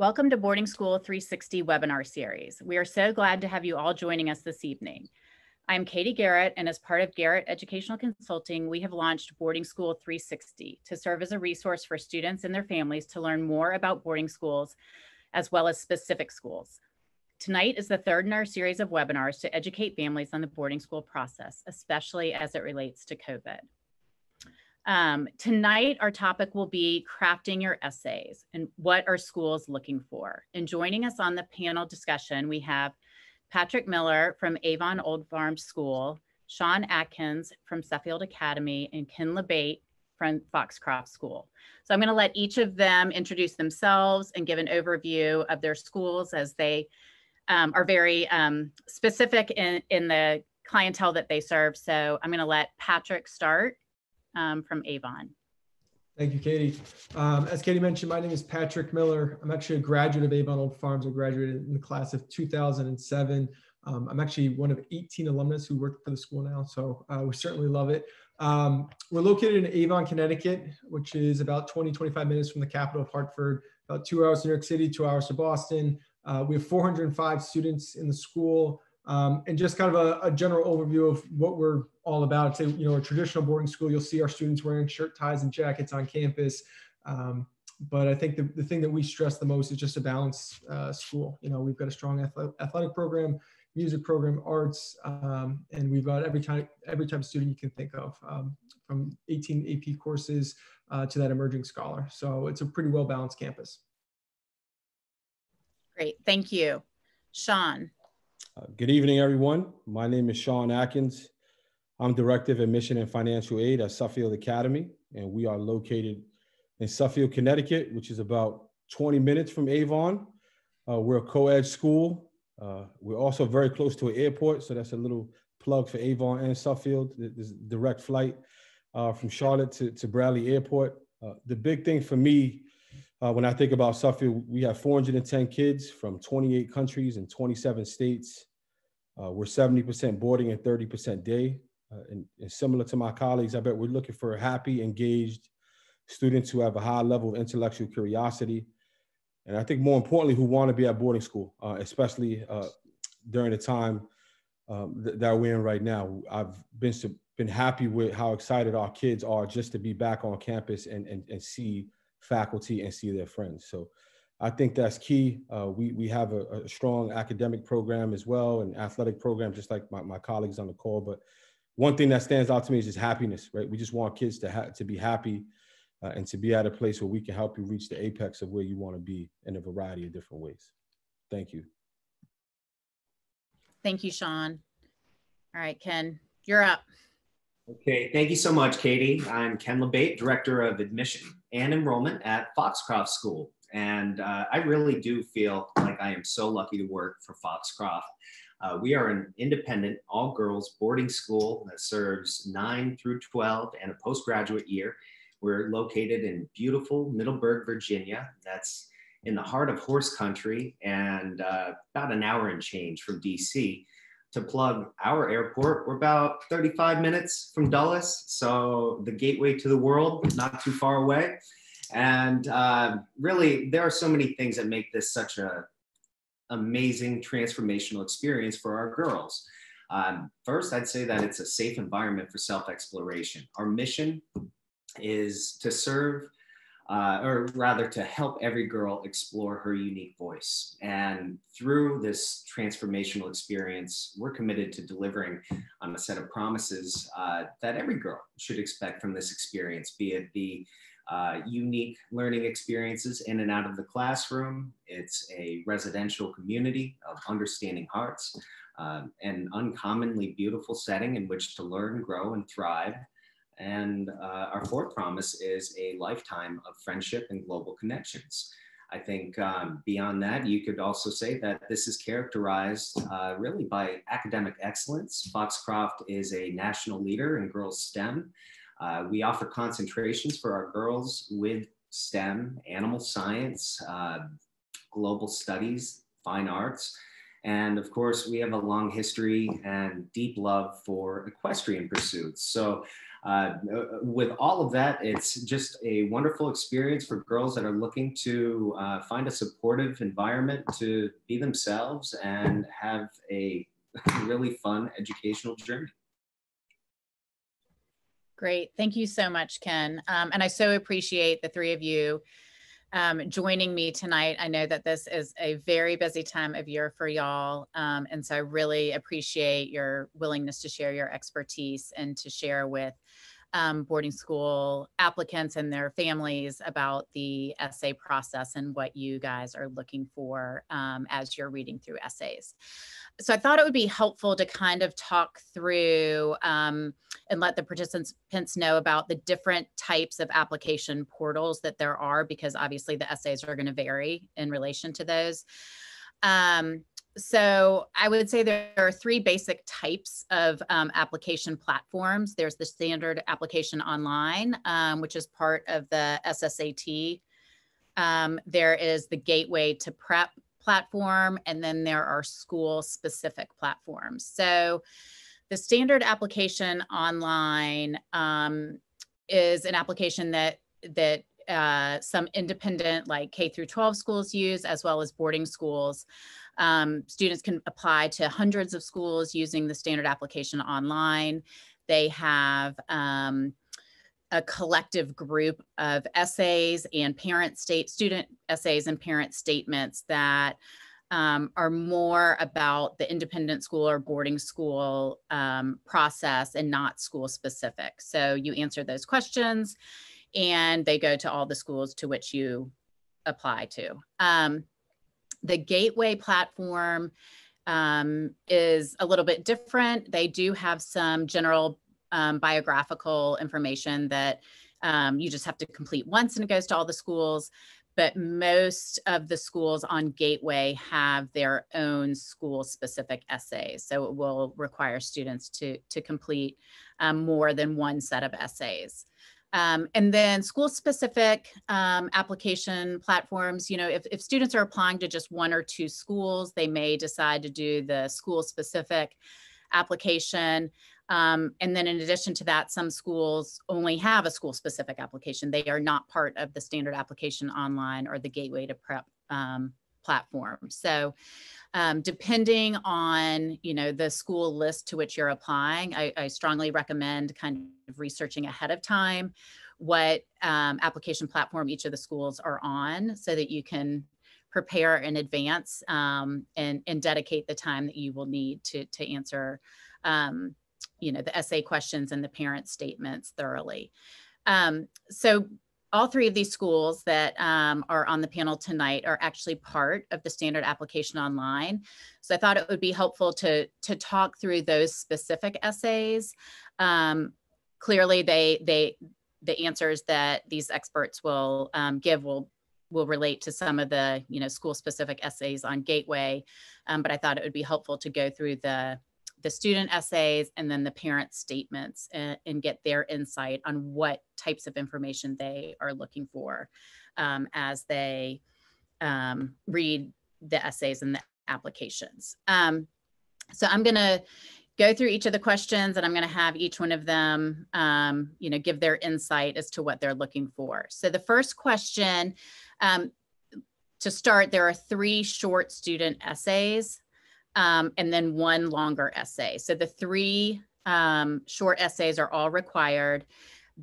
Welcome to Boarding School 360 webinar series. We are so glad to have you all joining us this evening. I'm Katie Garrett, and as part of Garrett Educational Consulting, we have launched Boarding School 360 to serve as a resource for students and their families to learn more about boarding schools, as well as specific schools. Tonight is the third in our series of webinars to educate families on the boarding school process, especially as it relates to COVID. Um, tonight, our topic will be crafting your essays and what are schools looking for. And joining us on the panel discussion, we have Patrick Miller from Avon Old Farm School, Sean Atkins from Suffield Academy, and Ken LaBate from Foxcroft School. So I'm going to let each of them introduce themselves and give an overview of their schools as they um, are very um, specific in, in the clientele that they serve. So I'm going to let Patrick start um, from Avon. Thank you, Katie. Um, as Katie mentioned, my name is Patrick Miller. I'm actually a graduate of Avon Old Farms. I graduated in the class of 2007. Um, I'm actually one of 18 alumnus who work for the school now, so uh, we certainly love it. Um, we're located in Avon, Connecticut, which is about 20, 25 minutes from the capital of Hartford, about two hours to New York City, two hours to Boston. Uh, we have 405 students in the school. Um, and just kind of a, a, general overview of what we're all about. Say, you know, a traditional boarding school, you'll see our students wearing shirt ties and jackets on campus. Um, but I think the, the thing that we stress the most is just a balanced uh, school. You know, we've got a strong athletic program, music program, arts, um, and we've got every type every type of student you can think of, um, from 18 AP courses uh, to that emerging scholar. So it's a pretty well balanced campus. Great, thank you, Sean. Uh, good evening, everyone. My name is Sean Atkins. I'm Director of Admission and Financial Aid at Suffield Academy, and we are located in Suffield, Connecticut, which is about 20 minutes from Avon. Uh, we're a co-ed school. Uh, we're also very close to an airport, so that's a little plug for Avon and Suffield. There's direct flight uh, from Charlotte to, to Bradley Airport. Uh, the big thing for me uh, when I think about Suffield, we have 410 kids from 28 countries and 27 states. Uh, we're 70% boarding and 30% day. Uh, and, and, similar to my colleagues, I bet we're looking for happy, engaged students who have a high level of intellectual curiosity. And I think more importantly, who want to be at boarding school, uh, especially uh, during the time um, th- that we're in right now. I've been, been happy with how excited our kids are just to be back on campus and, and, and see faculty and see their friends. So I think that's key. Uh, we, we have a, a, strong academic program as well, and athletic program, just like my, my colleagues on the call. But one thing that stands out to me is just happiness, right? We just want kids to, ha- to be happy uh, and to be at a place where we can help you reach the apex of where you want to be in a variety of different ways. Thank you. Thank you, Sean. All right, Ken, you're up. Okay, thank you so much, Katie. I'm Ken LaBate, Director of Admission and Enrollment at Foxcroft School. And uh, I really do feel like I am so lucky to work for Foxcroft. Uh, we are an independent, all girls boarding school that serves 9 through 12 and a postgraduate year. We're located in beautiful Middleburg, Virginia. That's in the heart of horse country and uh, about an hour and change from DC to plug our airport, we're about 35 minutes from Dulles. So the gateway to the world, not too far away. And uh, really, there are so many things that make this such a amazing transformational experience for our girls. Um, first, I'd say that it's a safe environment for self-exploration. Our mission is to serve uh, or rather to help every girl explore her unique voice. And through this transformational experience, we're committed to delivering on a set of promises uh, that every girl should expect from this experience, be it the uh, unique learning experiences in and out of the classroom. It's a residential community of understanding hearts, um, an uncommonly beautiful setting in which to learn, grow, and thrive. And uh, our fourth promise is a lifetime of friendship and global connections. I think um, beyond that, you could also say that this is characterized uh, really by academic excellence. Foxcroft is a national leader in girls STEM. Uh, we offer concentrations for our girls with STEM, animal science, uh, global studies, fine arts, and of course, we have a long history and deep love for equestrian pursuits. So uh, with all of that, it's just a wonderful experience for girls that are looking to uh, find a supportive environment to be themselves and have a really fun educational journey. Great. Thank you so much, Ken. Um, and I so appreciate the three of you um, joining me tonight. I know that this is a very busy time of year for y'all. Um, and so I really appreciate your willingness to share your expertise and to share with um, boarding school applicants and their families about the essay process and what you guys are looking for um, as you're reading through essays. So I thought it would be helpful to kind of talk through um, and let the participants know about the different types of application portals that there are, because obviously the essays are going to vary in relation to those. Um, so I would say there are three basic types of um, application platforms. There's the standard application online, um, which is part of the SSAT. Um, there is the gateway to prep platform, and then there are school specific platforms. So the standard application online um, is an application that that uh, some independent like K through 12 schools use, as well as boarding schools. Um, students can apply to hundreds of schools using the standard application online. They have um, a collective group of essays and parent state student essays and parent statements that um, are more about the independent school or boarding school um, process and not school specific. So you answer those questions and they go to all the schools to which you apply to. Um, the Gateway platform um, is a little bit different. They do have some general um, biographical information that um, you just have to complete once and it goes to all the schools. But most of the schools on Gateway have their own school specific essays. So it will require students to, to complete um, more than one set of essays. Um, and then school specific um, application platforms, you know, if, if students are applying to just one or two schools, they may decide to do the school specific application. Um, and then in addition to that, some schools only have a school specific application. They are not part of the standard application online or the gateway to prep um, platform. So um, depending on, you know, the school list to which you're applying, I, I strongly recommend kind of researching ahead of time what um, application platform each of the schools are on so that you can prepare in advance um, and, and dedicate the time that you will need to, to answer, um, you know, the essay questions and the parent statements thoroughly. Um, so all three of these schools that um, are on the panel tonight are actually part of the standard application online. So I thought it would be helpful to, to talk through those specific essays. Um, clearly, they, they, the answers that these experts will um, give will will relate to some of the you know school specific essays on gateway um, but i thought it would be helpful to go through the the student essays and then the parent statements and, and, get their insight on what types of information they are looking for um, as they um, read the essays and the applications. Um, so I'm going to go through each of the questions and I'm going to have each one of them, um, you know, give their insight as to what they're looking for. So the first question, um, to start, there are three short student essays um, and then one longer essay. So the three um, short essays are all required.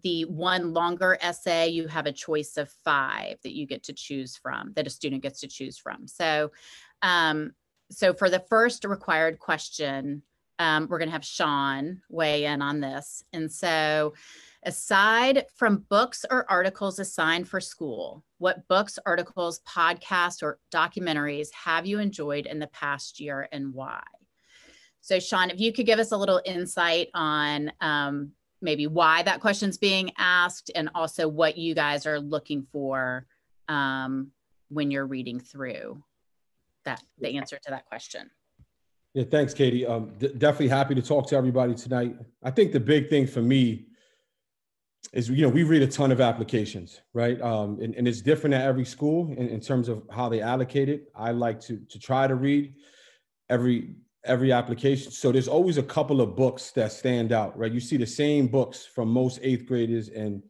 The one longer essay, you have a choice of five that you get to choose from, that a student gets to choose from. So, um, so for the first required question, um, we're going to have Sean weigh in on this. And so Aside from books or articles assigned for school, what books, articles, podcasts, or documentaries have you enjoyed in the past year and why? So, Sean, if you could give us a little insight on um, maybe why that question's being asked and also what you guys are looking for um, when you're reading through that the answer to that question. Yeah, thanks, Katie. Um, definitely happy to talk to everybody tonight. I think the big thing for me is you know we read a ton of applications right um, and, and, it's different at every school in, in, terms of how they allocate it i like to to try to read every every application. So there's always a couple of books that stand out, right? You see the same books from most eighth graders and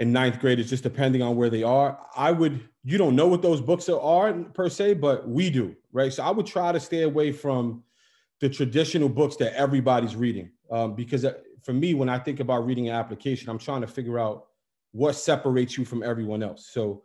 and ninth graders, just depending on where they are. I would, you don't know what those books are per se, but we do, right? So I would try to stay away from the traditional books that everybody's reading, um, because uh, for me, when I think about reading an application, I'm trying to figure out what separates you from everyone else. So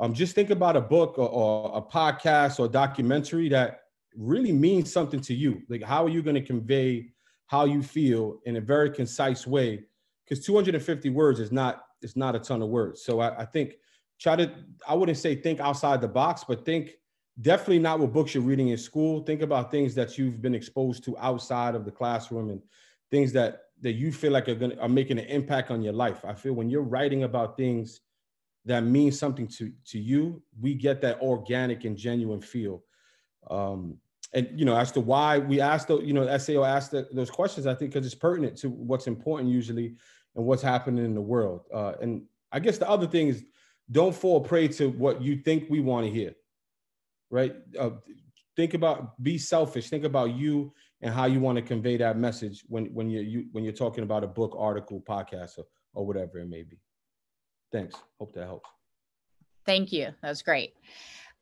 um, just think about a book or, or a podcast or a documentary that really means something to you. Like, how are you going to convey how you feel in a very concise way? Because 250 words is not it's not a ton of words. So I, I think try to I wouldn't say think outside the box, but think definitely not what books you're reading in school. Think about things that you've been exposed to outside of the classroom and things that that you feel like are going are making an impact on your life. I feel when you're writing about things that mean something to to you, we get that organic and genuine feel. Um, and you know, as to why we asked, the, you know, SAO asked the, those questions, I think because it's pertinent to what's important usually and what's happening in the world. Uh, and I guess the other thing is, don't fall prey to what you think we want to hear. Right? Uh, think about, be selfish. Think about you and how you want to convey that message when when you're you, when you're talking about a book, article, podcast, or, or whatever it may be. Thanks. Hope that helps. Thank you. That was great.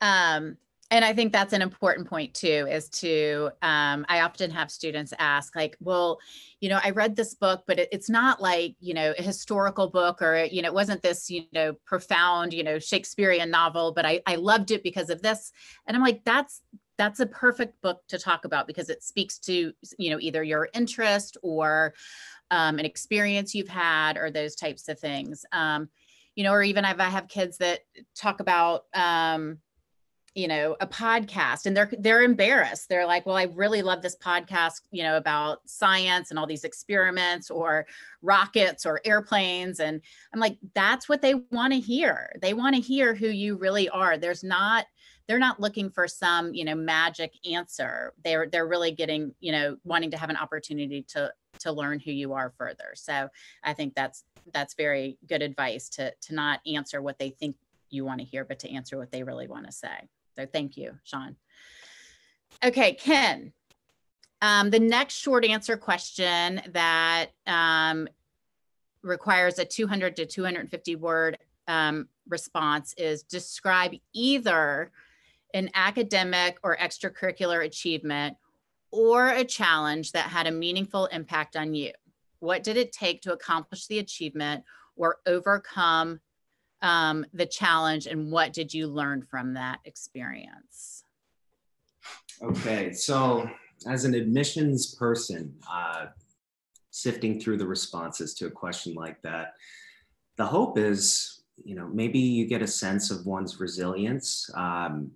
Um, and I think that's an important point too, is to, um, I often have students ask, like, well, you know, I read this book, but it, it's not like, you know, a historical book or, you know, it wasn't this, you know, profound, you know, Shakespearean novel, but I, I loved it because of this. And I'm like, that's, that's a perfect book to talk about because it speaks to, you know, either your interest or um, an experience you've had or those types of things. Um, you know, or even if I have kids that talk about, um, you know a podcast and they're they're embarrassed. They're like well i really love this podcast you know about science and all these experiments or rockets or airplanes. And i'm like that's what they want to hear. They want to hear who you really are. There's not they're not looking for some you know magic answer they're they're really getting you know wanting to have an opportunity to to learn who you are further so i think that's that's very good advice to to not answer what they think you want to hear but to answer what they really want to say so thank you, Sean. Okay, Ken. Um, the next short answer question that um, requires a 200 to 250 word um, response is describe either an academic or extracurricular achievement or a challenge that had a meaningful impact on you. What did it take to accomplish the achievement or overcome um, the challenge and what did you learn from that experience? Okay, so as an admissions person, uh, sifting through the responses to a question like that, the hope is, you know, maybe you get a sense of one's resilience. Um,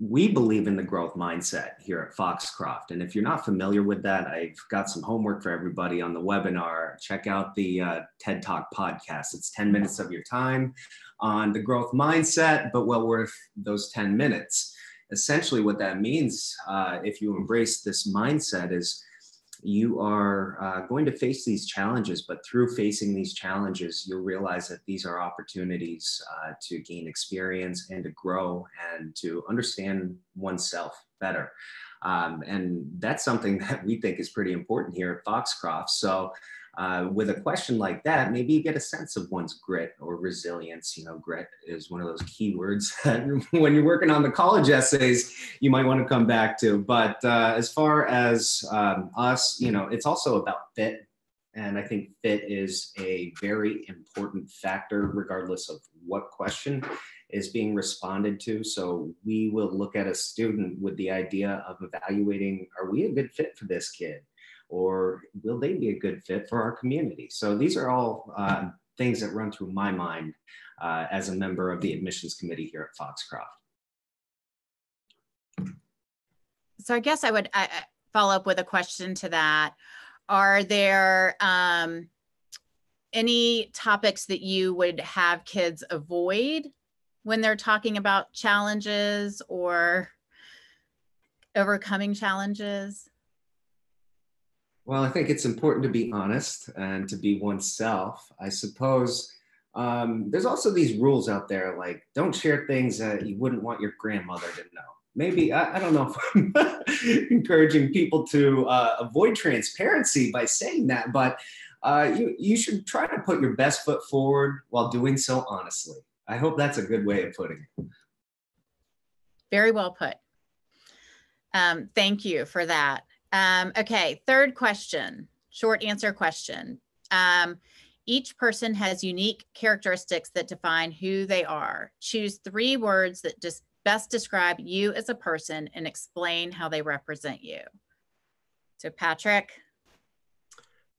we believe in the growth mindset here at Foxcroft. And if you're not familiar with that, I've got some homework for everybody on the webinar. Check out the uh, TED Talk podcast. It's 10 minutes of your time on the growth mindset, but well worth those 10 minutes. Essentially, what that means, uh, if you embrace this mindset, is you are uh, going to face these challenges, but through facing these challenges, you'll realize that these are opportunities uh, to gain experience and to grow and to understand oneself better. Um, and that's something that we think is pretty important here at Foxcroft. So uh, with a question like that, maybe you get a sense of one's grit or resilience. You know, grit is one of those keywords that when you're working on the college essays, you might want to come back to. But uh, as far as um, us, you know, it's also about fit. And I think fit is a very important factor, regardless of what question is being responded to. So we will look at a student with the idea of evaluating are we a good fit for this kid? Or will they be a good fit for our community? So these are all uh, things that run through my mind uh, as a member of the admissions committee here at Foxcroft. So I guess I would I, follow up with a question to that. Are there um, any topics that you would have kids avoid when they're talking about challenges or overcoming challenges? Well, I think it's important to be honest and to be oneself. I suppose um, there's also these rules out there like don't share things that you wouldn't want your grandmother to know. maybe I, I don't know if I'm encouraging people to uh, avoid transparency by saying that, but uh, you you should try to put your best foot forward while doing so honestly. I hope that's a good way of putting it. Very well put. Um, thank you for that. Um, okay, third question, short answer question. Um, each person has unique characteristics that define who they are. Choose three words that just best describe you as a person and explain how they represent you. So, Patrick.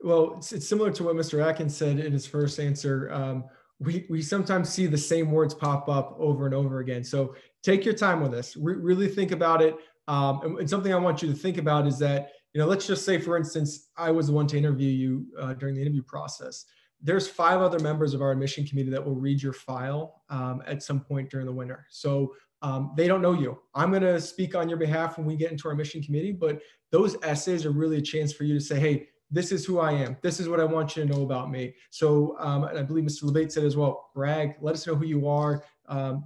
Well, it's, it's similar to what Mr. Atkins said in his first answer. Um, we, we sometimes see the same words pop up over and over again. So take your time with this. Re- really think about it. Um, and, and, something I want you to think about is that, you know, let's just say, for instance, I was the one to interview you uh, during the interview process. There's five other members of our admission committee that will read your file um, at some point during the winter. So um, they don't know you. I'm going to speak on your behalf when we get into our mission committee, but those essays are really a chance for you to say, hey, this is who I am. This is what I want you to know about me. So um, I believe Mr. LaBate said as well, brag, let us know who you are. Um,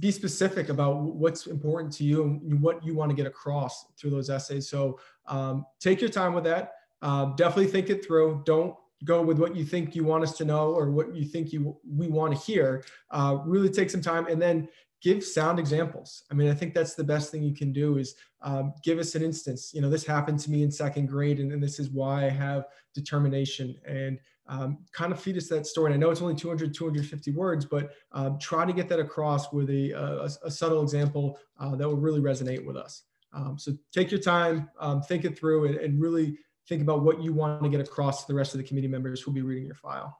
be specific about what's important to you and what you want to get across through those essays. So um, take your time with that. Uh, definitely think it through. Don't go with what you think you want us to know or what you think you we want to hear. Uh, really take some time and then give sound examples. I mean, I think that's the best thing you can do is um, give us an instance. You know, this happened to me in second grade, and, and this is why I have determination. And um, kind of feed us that story. And I know it's only 200, 250 words, but um, try to get that across with a, a, a subtle example uh, that will really resonate with us. Um, so take your time, um, think it through, and, and really think about what you want to get across to the rest of the committee members who'll be reading your file.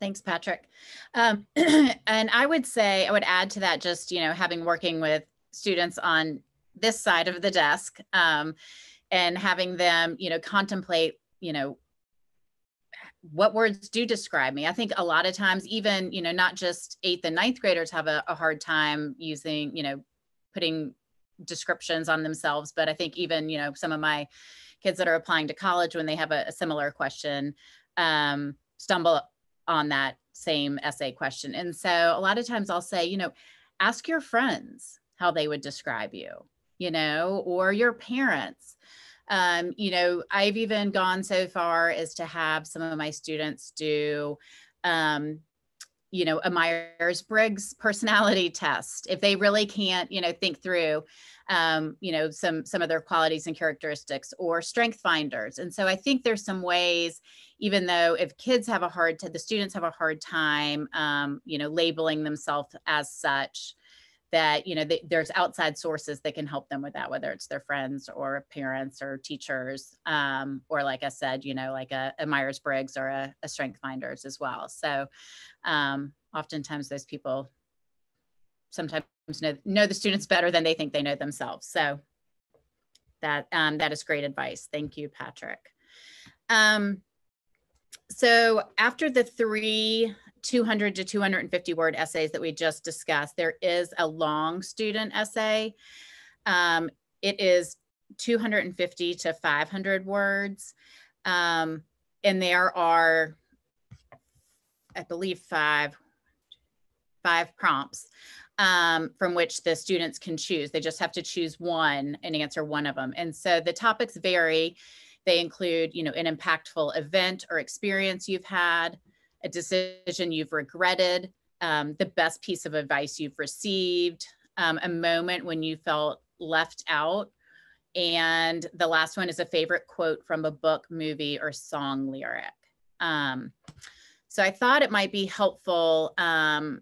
Thanks, Patrick. Um, and I would say, I would add to that just, you know, having working with students on this side of the desk, um, and having them, you know, contemplate, you know, what words do describe me. I think a lot of times, even, you know, not just eighth and ninth graders have a, a hard time using, you know, putting descriptions on themselves, but I think even, you know, some of my kids that are applying to college when they have a, a similar question um, stumble on that same essay question. And so a lot of times I'll say, you know, ask your friends how they would describe you, you know, or your parents. Um, you know, I've even gone so far as to have some of my students do, um, you know, a Myers Briggs personality test if they really can't, you know, think through, um, you know, some some of their qualities and characteristics or strength finders. And so I think there's some ways, even though if kids have a hard time, the students have a hard time, um, you know, labeling themselves as such that you know they, there's outside sources that can help them with that whether it's their friends or parents or teachers um, or like i said you know like a, a myers-briggs or a, a strength finders as well. So um, oftentimes those people sometimes know, know the students better than they think they know themselves. So that um, that is great advice. Thank you patrick. Um, so after the three 200 to 250 word essays that we just discussed, there is a long student essay. Um, it is 250 to 500 words. Um, and there are, I believe, five, five prompts um, from which the students can choose. They just have to choose one and answer one of them. And so the topics vary. They include, you know, an impactful event or experience you've had, a decision you've regretted, um, the best piece of advice you've received, um, a moment when you felt left out. And the last one is a favorite quote from a book, movie, or song lyric. Um, so I thought it might be helpful um,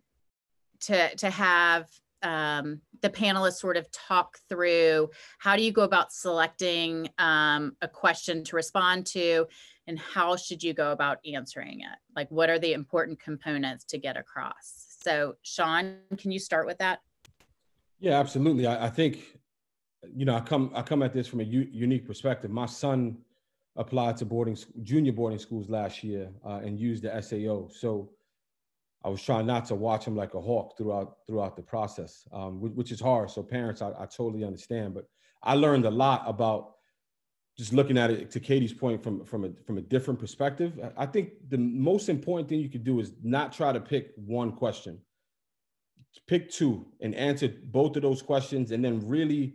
to, to have um, the panelists sort of talk through how do you go about selecting um, a question to respond to and how should you go about answering it? Like, what are the important components to get across? So, Sean, can you start with that? Yeah, absolutely. I, I think, you know, I come I come at this from a unique perspective. My son applied to boarding junior boarding schools last year uh, and used the SAO. So I was trying not to watch him like a hawk throughout throughout the process, um, which, is hard. So parents, I, I totally understand. But I learned a lot about just looking at it to Katie's point from from a from a different perspective, I think the most important thing you could do is not try to pick one question. pick two and answer both of those questions and then really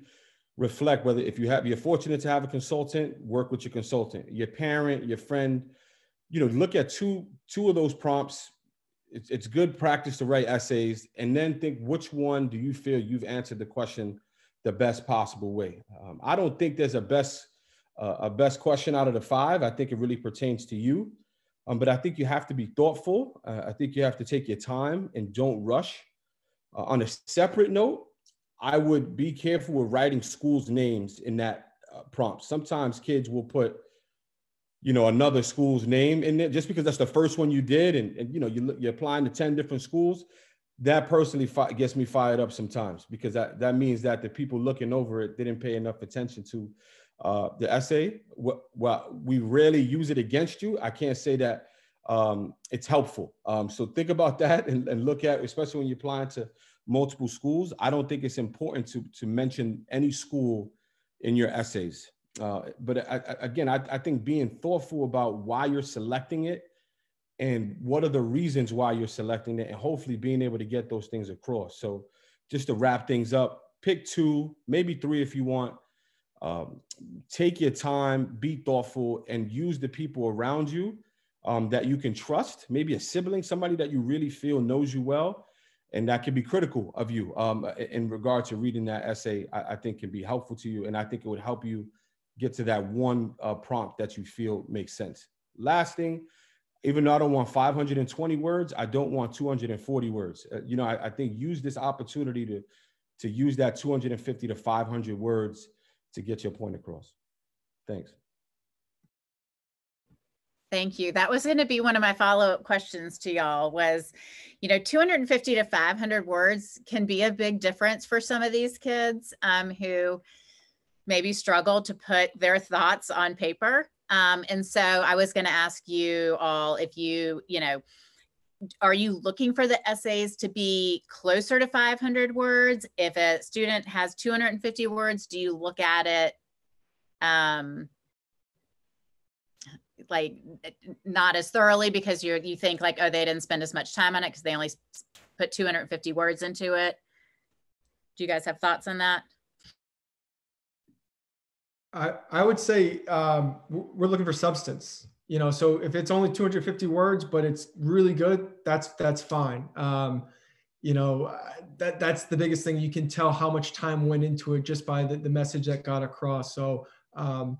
reflect whether if you have you're fortunate to have a consultant work with your consultant your parent your friend you know look at two two of those prompts it's, it's good practice to write essays and then think which one do you feel you've answered the question the best possible way. Um, i don't think there's a best uh, a best question out of the five. I think it really pertains to you. Um, but i think you have to be thoughtful. Uh, i think you have to take your time and don't rush. Uh, on a separate note I would be careful with writing schools' names in that uh, prompt. Sometimes kids will put, you know, another school's name in it just because that's the first one you did, and, and you know you, you're applying to ten different schools. That personally fi- gets me fired up sometimes because that that means that the people looking over it didn't pay enough attention to uh, the essay. Well, we rarely use it against you. I can't say that um, it's helpful. Um, so think about that and, and look at, especially when you're applying to multiple schools, I don't think it's important to, to mention any school in your essays. Uh, but I, I, again, I, I think being thoughtful about why you're selecting it and what are the reasons why you're selecting it, and hopefully being able to get those things across. So, just to wrap things up, pick two, maybe three if you want. Um, take your time, be thoughtful, and use the people around you um, that you can trust. Maybe a sibling, somebody that you really feel knows you well, and that can be critical of you um, in regard to reading that essay I, I, think can be helpful to you and i think it would help you get to that one uh, prompt that you feel makes sense. Last thing even though i don't want 520 words i don't want 240 words. Uh, you know I, I think use this opportunity to to use that 250 to 500 words to get your point across. Thanks. Thank you. That was going to be one of my follow-up questions to y'all was, you know, 250 to 500 words can be a big difference for some of these kids um, who maybe struggle to put their thoughts on paper. Um, and so I was going to ask you all if you, you know, are you looking for the essays to be closer to 500 words? If a student has 250 words, do you look at it um, like not as thoroughly because you're you think like oh they didn't spend as much time on it because they only put 250 words into it do you guys have thoughts on that i i would say um, we're looking for substance you know so if it's only 250 words but it's really good that's that's fine um, you know that that's the biggest thing you can tell how much time went into it just by the, the message that got across so um,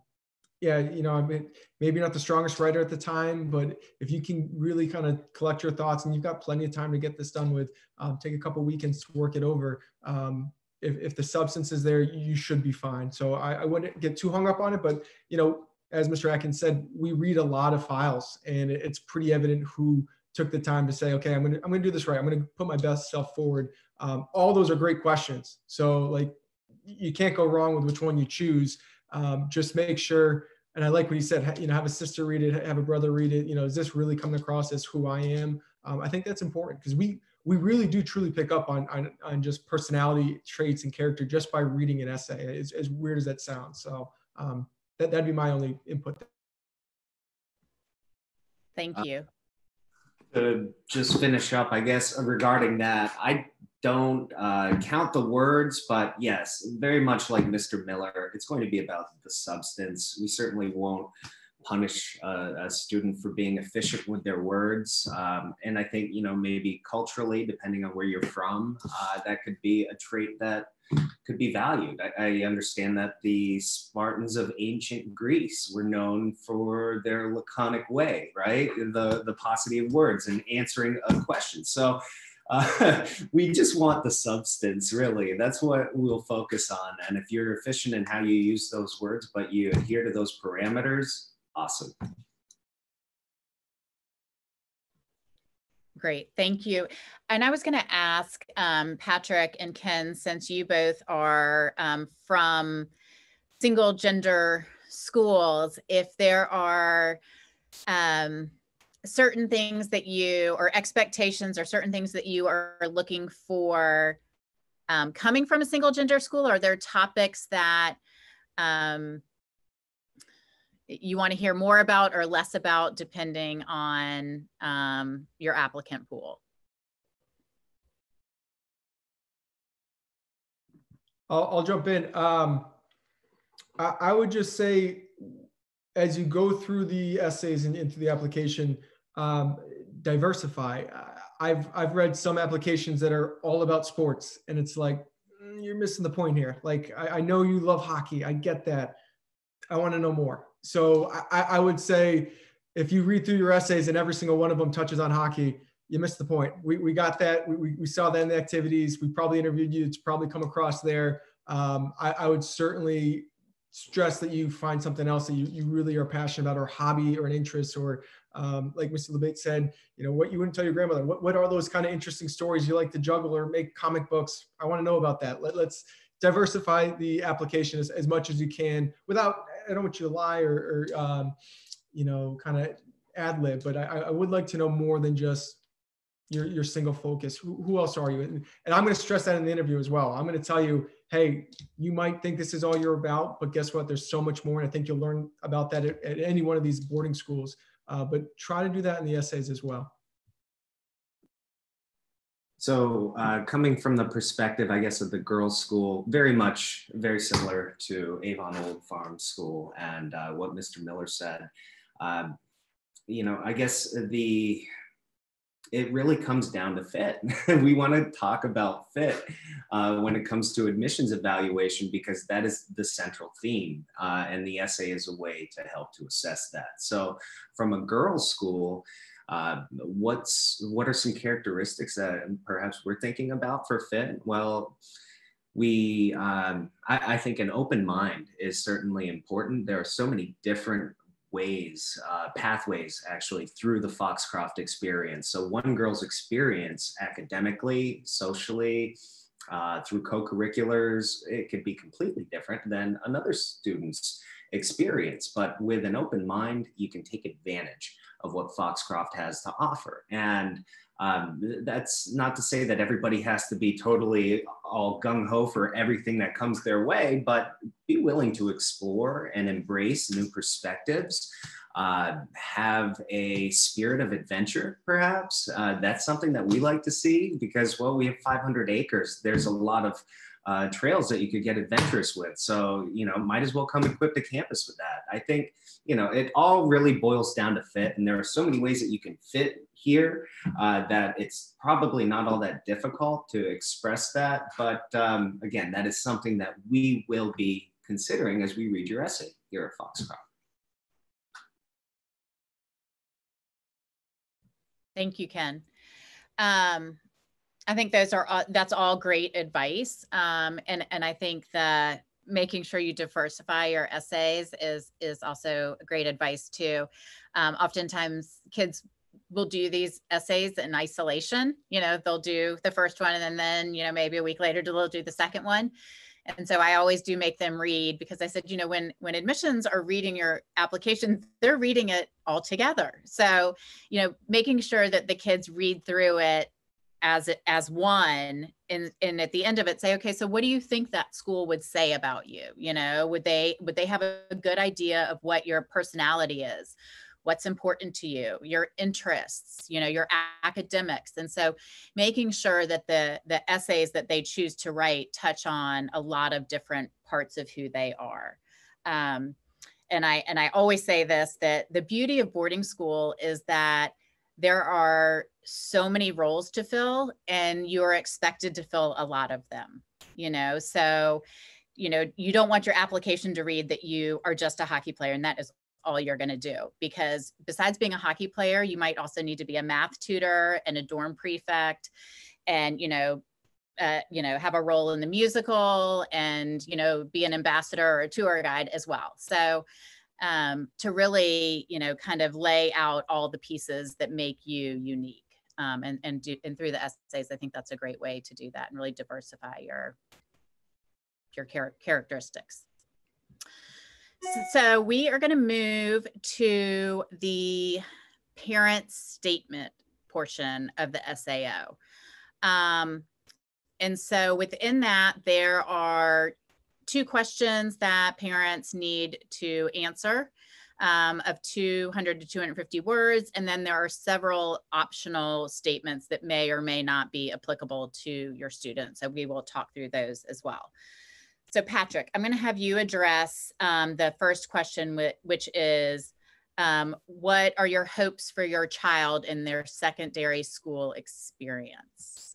yeah, you know, I mean, maybe not the strongest writer at the time, but if you can really kind of collect your thoughts and you've got plenty of time to get this done with, um, take a couple weekends to work it over. If, if the substance is there, you should be fine. So I, I wouldn't get too hung up on it, but you know, as Mr. Atkins said, we read a lot of files and it's pretty evident who took the time to say, okay, I'm gonna I'm gonna do this right. I'm gonna put my best self forward. Um, all those are great questions. So like, you can't go wrong with which one you choose. Um, just make sure, and I like what he said, you know, have a sister read it, have a brother read it. You know, is this really coming across as who I am? Um, I think that's important because we we really do truly pick up on, on, on just personality traits and character just by reading an essay. As, as weird as that sounds, so um, that that'd be my only input. Thank you. Uh, to just finish up, I guess regarding that, I don't uh, count the words, but yes, very much like Mr. Miller, it's going to be about the substance. We certainly won't punish a, a student for being efficient with their words. Um, and I think, you know, maybe culturally, depending on where you're from, uh, that could be a trait that could be valued. I, I, understand that the Spartans of ancient Greece were known for their laconic way, right? The, the paucity of words and answering a question. So uh, we just want the substance, really. That's what we'll focus on. And if you're efficient in how you use those words, but you adhere to those parameters, awesome. Great, thank you. And I was going to ask um, Patrick and Ken, since you both are um, from single gender schools, if there are um, certain things that you or expectations or certain things that you are looking for um, coming from a single gender school? Are there topics that um, you want to hear more about or less about depending on um, your applicant pool? I'll, I'll jump in. Um, I, I would just say, as you go through the essays and into the application, um, diversify. I've I've read some applications that are all about sports, and it's like mm, you're missing the point here. Like I, I know you love hockey, I get that. I want to know more. So I, I would say if you read through your essays and every single one of them touches on hockey, you missed the point. We, we got that. We, we saw that in the activities. We probably interviewed you. It's probably come across there. Um, I, I, would certainly stress that you find something else that you, you really are passionate about or hobby or an interest or um, like Mr. LaBate said, you know, what you wouldn't tell your grandmother, what, what are those kind of interesting stories you like to juggle or make comic books? I want to know about that. Let, let's diversify the application as, as much as you can without, I don't want you to lie or, or um, you know, kind of ad lib, but I, I would like to know more than just your, your single focus. Who, who else are you? And, and I'm going to stress that in the interview as well. I'm going to tell you, hey, you might think this is all you're about, but guess what? There's so much more. And I think you'll learn about that at, at any one of these boarding schools. Uh, but try to do that in the essays as well. So, uh, coming from the perspective, I guess, of the girls' school, very much very similar to Avon Old Farm School and uh, what Mr. Miller said. Um, you know, I guess the it really comes down to fit. we want to talk about fit uh, when it comes to admissions evaluation because that is the central theme, uh, and the essay is a way to help to assess that. So, from a girls' school, uh, what's what are some characteristics that perhaps we're thinking about for fit? Well, we um, I, I think an open mind is certainly important. There are so many different ways, uh, pathways actually through the Foxcroft experience. So one girl's experience academically, socially, uh, through co-curriculars, it could be completely different than another student's experience. But with an open mind, you can take advantage of what Foxcroft has to offer. And um, that's not to say that everybody has to be totally all gung ho for everything that comes their way, but be willing to explore and embrace new perspectives. Uh, have a spirit of adventure, perhaps. Uh, that's something that we like to see because, well, we have 500 acres. There's a lot of uh, trails that you could get adventurous with. So, you know, might as well come equipped to campus with that. I think, you know, it all really boils down to fit. And there are so many ways that you can fit here uh, that it's probably not all that difficult to express that. But um, again, that is something that we will be considering as we read your essay here at Foxcroft. Thank you, Ken. Um, I think those are uh, that's all great advice, um, and and I think that making sure you diversify your essays is is also great advice too. Um, oftentimes, kids will do these essays in isolation. You know, they'll do the first one, and then you know maybe a week later they'll do the second one. And so I always do make them read because I said, you know, when when admissions are reading your application, they're reading it all together. So, you know, making sure that the kids read through it as it as one and and at the end of it say okay so what do you think that school would say about you? You know would they would they have a good idea of what your personality is? What's important to you? Your interests you know your academics. And so making sure that the the essays that they choose to write touch on a lot of different parts of who they are. Um, and i and i always say this that the beauty of boarding school is that there are so many roles to fill and you're expected to fill a lot of them you know? So you know you don't want your application to read that you are just a hockey player and that is all you're going to do because besides being a hockey player you might also need to be a math tutor and a dorm prefect and you know uh, you know have a role in the musical and you know be an ambassador or a tour guide as well. So um, to really, you know, kind of lay out all the pieces that make you unique. Um, and and do and through the essays, I think that's a great way to do that and really diversify your your char- characteristics. So we are going to move to the parent statement portion of the SAO. Um, and so within that, there are two questions that parents need to answer um, of 200 to 250 words. And then there are several optional statements that may or may not be applicable to your students. So we will talk through those as well. So Patrick, I'm going to have you address um, the first question, which is, um, what are your hopes for your child in their secondary school experience?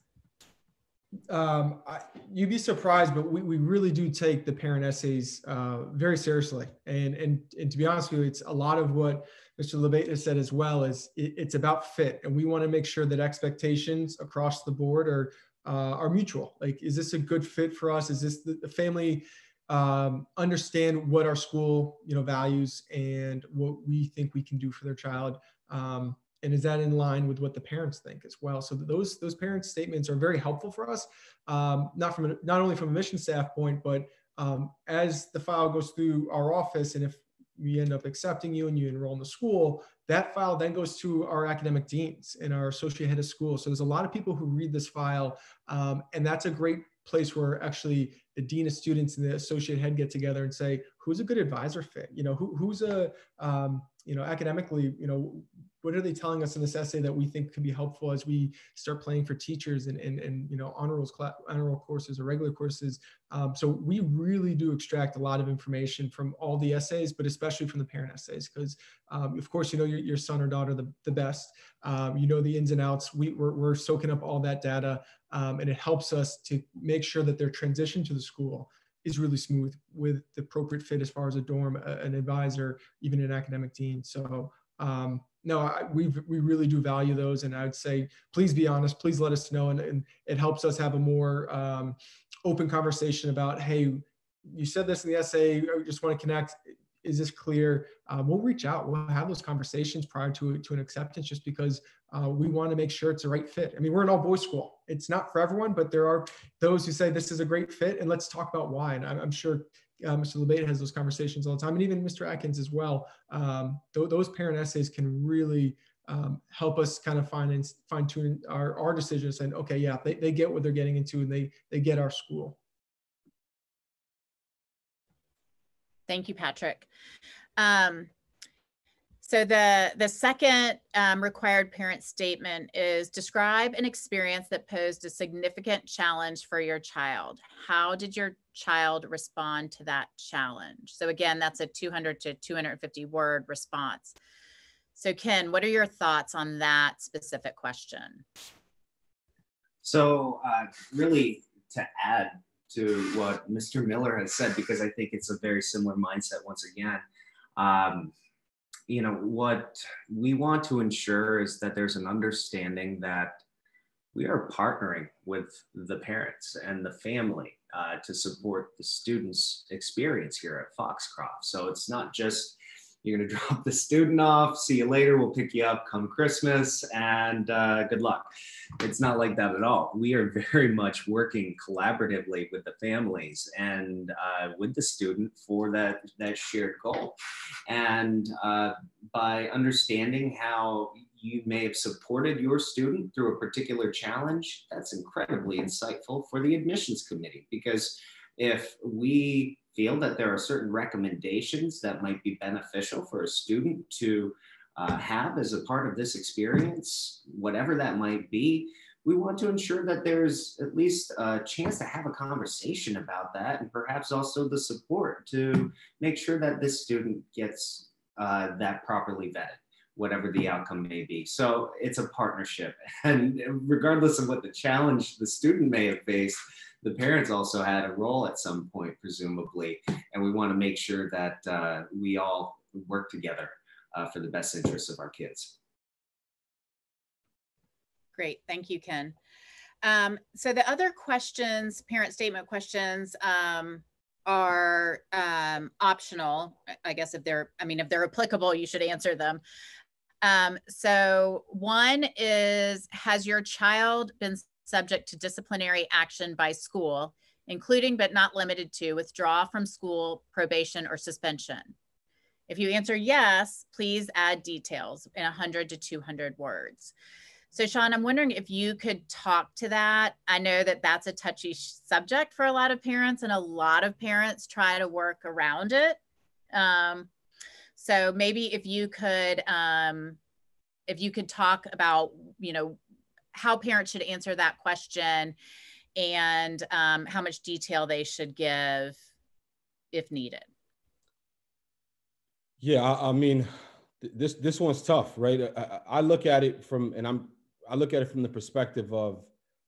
Um, I, you'd be surprised, but we, we really do take the parent essays uh, very seriously. And, and and to be honest with you, it's a lot of what Mr. LaBate has said as well. Is it, it's about fit, and we want to make sure that expectations across the board are uh, are mutual. Like, is this a good fit for us? Is this the, the family um, understand what our school you know values and what we think we can do for their child? Um, and is that in line with what the parents think as well? So those those parents statements are very helpful for us um, not from a, not only from a mission staff point but um, as the file goes through our office and if we end up accepting you and you enroll in the school that file then goes to our academic deans and our associate head of school. So there's a lot of people who read this file um, and that's a great place where actually the dean of students and the associate head get together and say who's a good advisor fit? You know who, who's a um, you know academically you know what are they telling us in this essay that we think could be helpful as we start planning for teachers and, and, and you know honor roll, class, honor roll courses or regular courses? Um, so we really do extract a lot of information from all the essays but especially from the parent essays because um, of course you know your, your son or daughter the, the best. Um, you know the ins and outs. We, we're, we're soaking up all that data um, and it helps us to make sure that their transition to the school is really smooth with the appropriate fit as far as a dorm, an advisor, even an academic dean. So um, no, we we really do value those, and I would say please be honest. Please let us know, and, and it helps us have a more um, open conversation about hey, you said this in the essay. I just want to connect. Is this clear? Uh, we'll reach out. We'll have those conversations prior to to an acceptance, just because uh, we want to make sure it's the right fit. I mean, we're an all boys school. It's not for everyone, but there are those who say this is a great fit, and let's talk about why. And I'm, I'm sure uh, Mr. LaBate has those conversations all the time, and even Mr. Atkins as well. Um, th- those parent essays can really um, help us kind of fine fine tune our, our decisions and okay, yeah, they, they get what they're getting into and they, they get our school. Thank you, Patrick. Um, so the, the second um, required parent statement is describe an experience that posed a significant challenge for your child. How did your child respond to that challenge? So again, that's a 200 to 250 word response. So Ken, what are your thoughts on that specific question? So, uh, really, to add to what Mr. Miller has said, because I think it's a very similar mindset once again. Um, you know, what we want to ensure is that there's an understanding that we are partnering with the parents and the family uh, to support the students' experience here at Foxcroft. So it's not just you're going to drop the student off, see you later, we'll pick you up come Christmas, and uh, good luck. It's not like that at all. We are very much working collaboratively with the families and uh, with the student for that, that shared goal. And uh, by understanding how you may have supported your student through a particular challenge, that's incredibly insightful for the admissions committee because if we feel that there are certain recommendations that might be beneficial for a student to uh, have as a part of this experience, whatever that might be, we want to ensure that there's at least a chance to have a conversation about that and perhaps also the support to make sure that this student gets uh, that properly vetted whatever the outcome may be. So it's a partnership. And regardless of what the challenge the student may have faced, the parents also had a role at some point, presumably. And we want to make sure that uh, we all work together uh, for the best interests of our kids. Great, thank you, Ken. Um, so the other questions, parent statement questions, um, are um, optional. I guess if they're, I mean, if they're applicable, you should answer them. Um, so one is, has your child been subject to disciplinary action by school, including but not limited to withdraw from school, probation, or suspension? If you answer yes, please add details in 100 to 200 words. So, Sean, I'm wondering if you could talk to that. I know that that's a touchy subject for a lot of parents, and a lot of parents try to work around it. Um, so maybe if you could, um, if you could talk about, you know, how parents should answer that question and um, how much detail they should give if needed? Yeah, I, I mean, th- this this one's tough, right? I, I look at it from, and I'm I look at it from the perspective of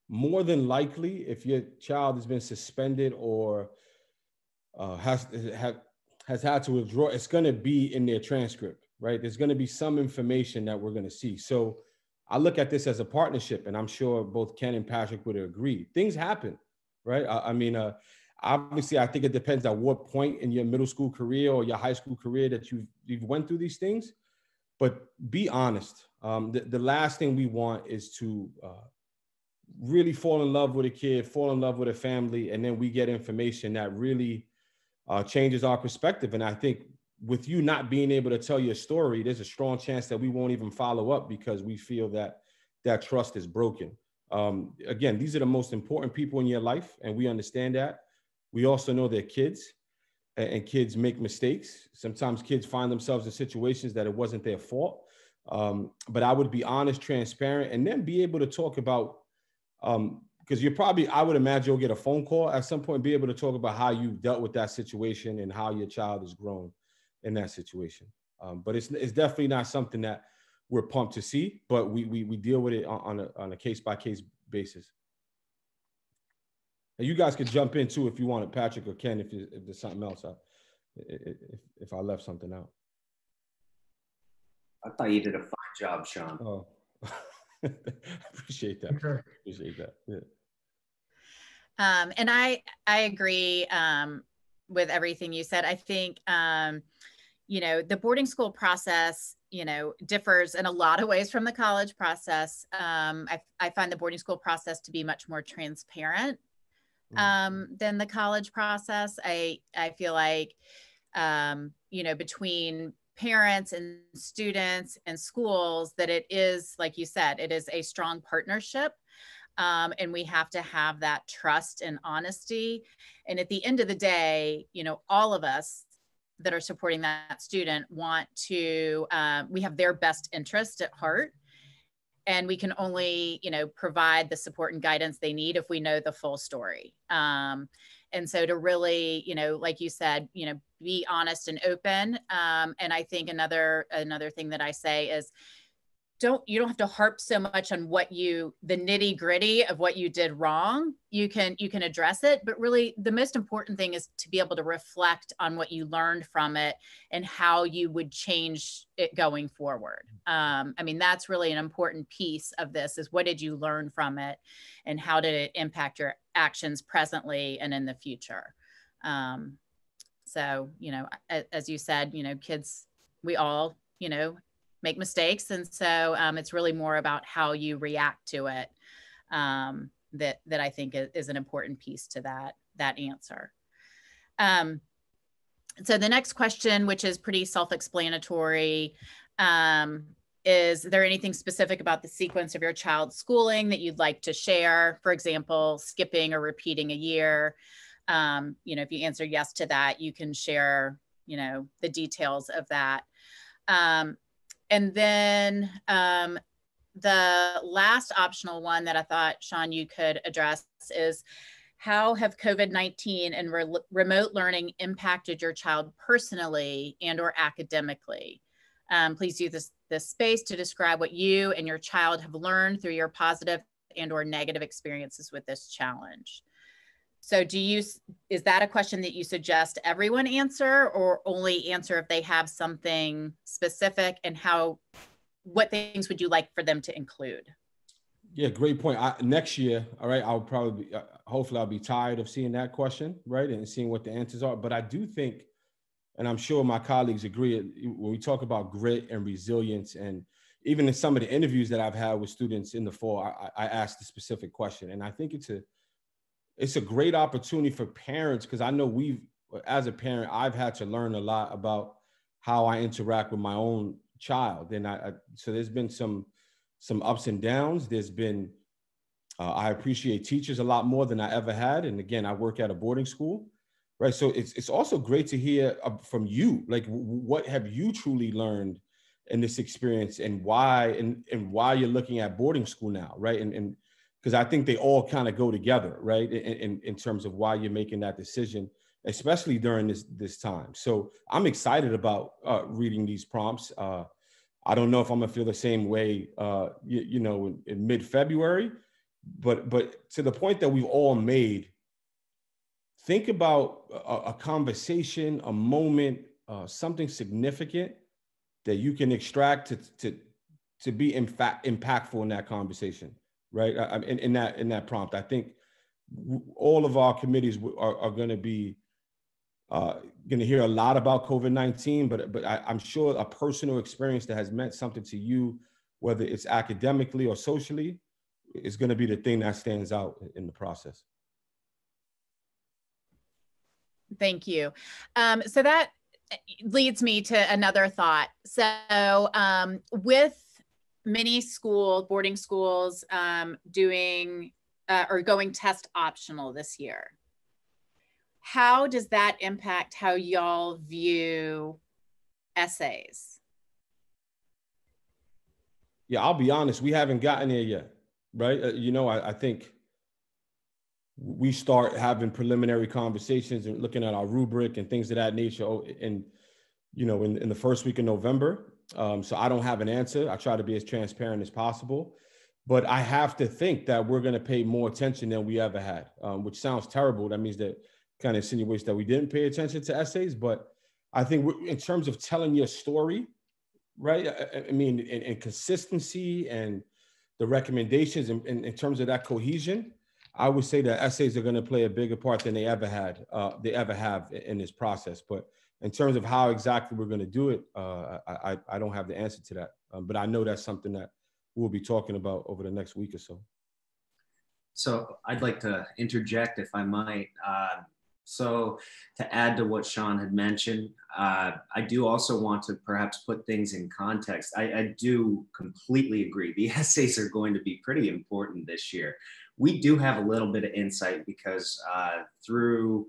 more than likely, if your child has been suspended or uh, has have has had to withdraw, it's going to be in their transcript, right? There's going to be some information that we're going to see. So I look at this as a partnership, and I'm sure both Ken and Patrick would agree. Things happen, right? I, I mean, uh, obviously, I think it depends at what point in your middle school career or your high school career that you've you've went through these things. But be honest. Um, the, the last thing we want is to uh, really fall in love with a kid, fall in love with a family, and then we get information that really uh, changes our perspective. And I think with you not being able to tell your story, there's a strong chance that we won't even follow up because we feel that that trust is broken. Um, again, these are the most important people in your life, and we understand that. We also know they're kids, and, kids make mistakes. Sometimes kids find themselves in situations that it wasn't their fault. Um, but I would be honest, transparent, and then be able to talk about um, because you're probably, I would imagine you'll get a phone call at some point, be able to talk about how you dealt with that situation and how your child has grown in that situation. Um, but it's it's definitely not something that we're pumped to see, but we we, we deal with it on, on a on a case by case basis. And you guys could jump in too if you wanted, Patrick or Ken, if, you, if there's something else, I, if, if I left something out. I thought you did a fine job, Sean. Oh, appreciate that. Okay. Appreciate that. Yeah. Um, and I I agree um, with everything you said. I think um, you know the boarding school process you know differs in a lot of ways from the college process. Um, I I find the boarding school process to be much more transparent um, than the college process. I I feel like um, you know between parents and students and schools that it is like you said it is a strong partnership um, and we have to have that trust and honesty and at the end of the day you know all of us that are supporting that student want to um, we have their best interest at heart. And we can only you know provide the support and guidance they need if we know the full story. Um, and so to really you know like you said you know be honest and open. Um, and i think another another thing that i say is don't you don't have to harp so much on what you the nitty gritty of what you did wrong. You can you can address it but really the most important thing is to be able to reflect on what you learned from it and how you would change it going forward. Um, i mean that's really an important piece of this is what did you learn from it and how did it impact your actions presently and in the future? Um, so you know as you said you know kids we all you know make mistakes. And so um, it's really more about how you react to it um, that, that I think is, is, an important piece to that, that answer. Um, so the next question, which is pretty self-explanatory, um, is there anything specific about the sequence of your child's schooling that you'd like to share? For example, skipping or repeating a year. Um, you know, if you answer yes to that, you can share, you know, the details of that. Um, and then um, the last optional one that I thought, Sean, you could address is how have COVID-19 and re remote learning impacted your child personally and or academically? Um, please use this, this space to describe what you and your child have learned through your positive and or negative experiences with this challenge. So do you, is that a question that you suggest everyone answer or only answer if they have something specific and how, what things would you like for them to include? Yeah, great point. I, next year, all right, I'll probably, be, uh, hopefully, I'll be tired of seeing that question, right, and seeing what the answers are. But I do think, and I'm sure my colleagues agree, when we talk about grit and resilience, and even in some of the interviews that I've had with students in the fall, I, I asked the specific question, and I think it's a it's a great opportunity for parents because I know we've, as a parent, I've had to learn a lot about how I interact with my own child, and I, I so there's been some some ups and downs. There's been uh, I appreciate teachers a lot more than I ever had, and again, I work at a boarding school, right? So it's it's also great to hear uh, from you, like what have you truly learned in this experience, and why, and and why you're looking at boarding school now, right? And and because I think they all kind of go together, right? In, in, in terms of why you're making that decision especially during this this time. So I'm excited about uh, reading these prompts. Uh, I don't know if I'm gonna feel the same way, uh, you, you know, in, in mid February, but but to the point that we've all made, think about a, a conversation, a moment, uh, something significant that you can extract to to to be in fact impactful in that conversation, right? I, in, in that in that prompt, I think all of our committees are, are going to be uh, going to hear a lot about COVID nineteen, but but I, I'm sure a personal experience that has meant something to you, whether it's academically or socially, is going to be the thing that stands out in the process. Thank you. Um, so that leads me to another thought. So um, with many school boarding schools um, doing uh, or going test optional this year, how does that impact how y'all view essays? Yeah, I'll be honest, we haven't gotten there yet, right? Uh, you know, I, I think we start having preliminary conversations and looking at our rubric and things of that nature oh, and you know in, in the first week of november um, so i don't have an answer. I try to be as transparent as possible but i have to think that we're going to pay more attention than we ever had um, which sounds terrible. That means that kind of insinuates that we didn't pay attention to essays but i think in terms of telling your story right? I, I mean in, consistency and the recommendations in, in, in terms of that cohesion I would say that essays are going to play a bigger part than they ever had, uh, they ever have in this process. But in terms of how exactly we're going to do it, uh, I, I don't have the answer to that. Um, but I know that's something that we'll be talking about over the next week or so. So I'd like to interject, if I might. Uh, so to add to what Sean had mentioned, uh, I do also want to perhaps put things in context. I, I do completely agree. The essays are going to be pretty important this year we do have a little bit of insight because uh, through